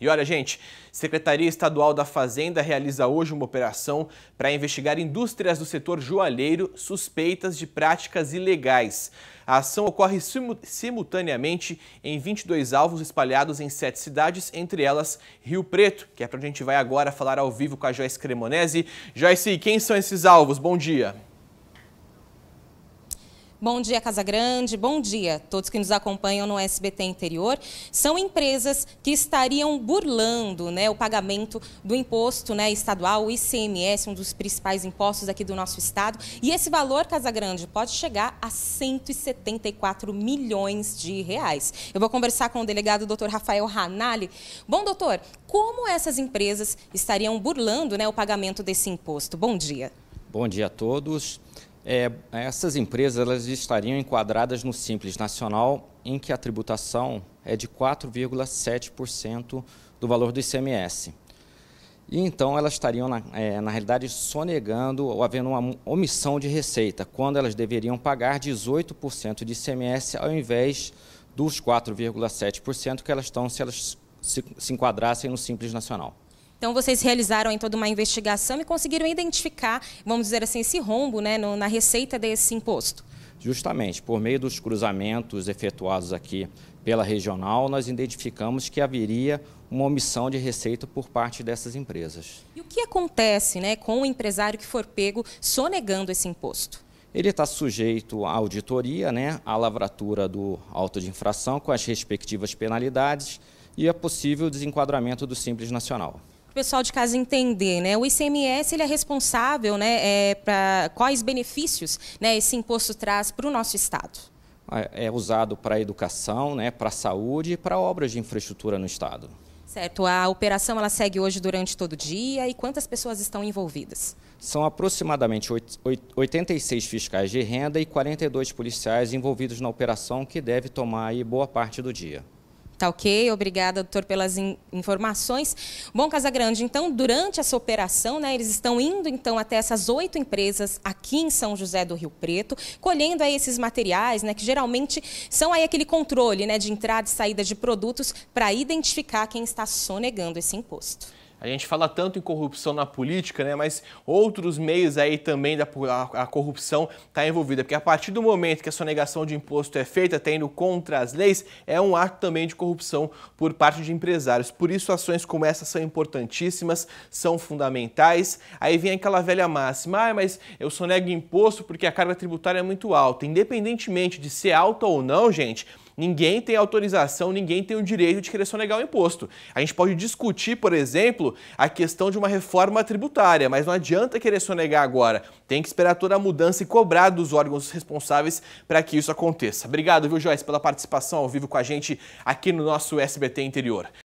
E olha, gente, Secretaria Estadual da Fazenda realiza hoje uma operação para investigar indústrias do setor joalheiro suspeitas de práticas ilegais. A ação ocorre simultaneamente em 22 alvos espalhados em sete cidades, entre elas Rio Preto, que é para onde a gente vai agora falar ao vivo com a Joyce Cremonese. Joyce, quem são esses alvos? Bom dia. Bom dia, Casa Grande. Bom dia, todos que nos acompanham no SBT Interior. São empresas que estariam burlando né, o pagamento do imposto né, estadual, o ICMS, um dos principais impostos aqui do nosso estado. E esse valor, Casa Grande, pode chegar a 174 milhões de reais. Eu vou conversar com o delegado Dr. Rafael Ranali. Bom, doutor, como essas empresas estariam burlando né, o pagamento desse imposto? Bom dia. Bom dia a todos. É, essas empresas elas estariam enquadradas no Simples Nacional, em que a tributação é de 4,7% do valor do ICMS. E então elas estariam, na, é, na realidade, sonegando ou havendo uma omissão de receita, quando elas deveriam pagar 18% de ICMS ao invés dos 4,7% que elas estão se elas se, se enquadrassem no Simples Nacional. Então, vocês realizaram em toda uma investigação e conseguiram identificar, vamos dizer assim, esse rombo né, no, na receita desse imposto? Justamente, por meio dos cruzamentos efetuados aqui pela regional, nós identificamos que haveria uma omissão de receita por parte dessas empresas. E o que acontece né, com o empresário que for pego sonegando esse imposto? Ele está sujeito à auditoria, né, à lavratura do auto de infração com as respectivas penalidades e a possível desenquadramento do Simples Nacional pessoal de casa entender, né? O ICMS ele é responsável, né, é, para quais benefícios, né, esse imposto traz para o nosso estado? É, é usado para a educação, né, para a saúde e para obras de infraestrutura no estado. Certo. A operação ela segue hoje durante todo o dia e quantas pessoas estão envolvidas? São aproximadamente 86 fiscais de renda e 42 policiais envolvidos na operação que deve tomar boa parte do dia. Tá ok? Obrigada, doutor, pelas in informações. Bom, Casagrande, então, durante essa operação, né, eles estão indo, então, até essas oito empresas aqui em São José do Rio Preto, colhendo aí esses materiais, né, que geralmente são aí aquele controle, né, de entrada e saída de produtos para identificar quem está sonegando esse imposto. A gente fala tanto em corrupção na política, né? Mas outros meios aí também da a, a corrupção está envolvida, porque a partir do momento que a sonegação de imposto é feita, tendo contra as leis, é um ato também de corrupção por parte de empresários. Por isso, ações como essa são importantíssimas, são fundamentais. Aí vem aquela velha máxima, ah, mas eu sonego imposto porque a carga tributária é muito alta. Independentemente de ser alta ou não, gente, Ninguém tem autorização, ninguém tem o direito de querer sonegar o imposto. A gente pode discutir, por exemplo, a questão de uma reforma tributária, mas não adianta querer sonegar agora. Tem que esperar toda a mudança e cobrar dos órgãos responsáveis para que isso aconteça. Obrigado, viu, Joyce, pela participação ao vivo com a gente aqui no nosso SBT Interior.